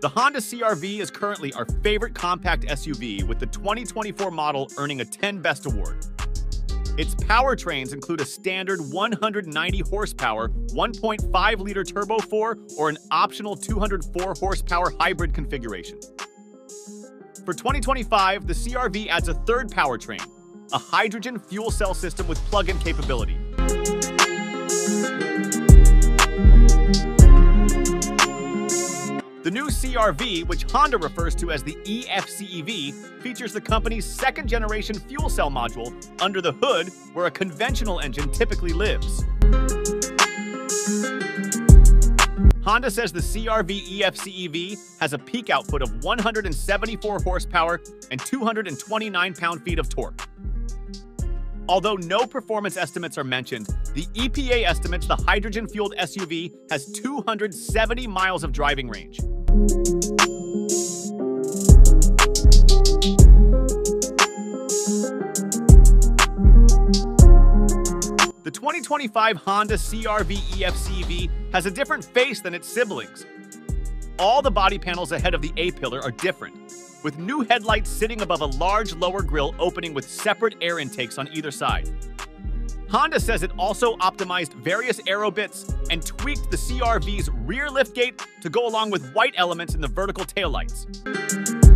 The Honda CRV is currently our favorite compact SUV with the 2024 model earning a 10 Best Award. Its powertrains include a standard 190 horsepower 1.5 liter turbo 4 or an optional 204 horsepower hybrid configuration. For 2025, the CRV adds a third powertrain, a hydrogen fuel cell system with plug-in capability. The new CRV, which Honda refers to as the eFCEV, features the company's second generation fuel cell module under the hood where a conventional engine typically lives. Honda says the CRV eFCEV has a peak output of 174 horsepower and 229 pound-feet of torque. Although no performance estimates are mentioned, the EPA estimates the hydrogen-fueled SUV has 270 miles of driving range. The 2025 Honda CRV eFCEV has a different face than its siblings. All the body panels ahead of the A-pillar are different, with new headlights sitting above a large lower grille opening with separate air intakes on either side. Honda says it also optimized various aero bits and tweaked the CRV's rear liftgate to go along with white elements in the vertical taillights.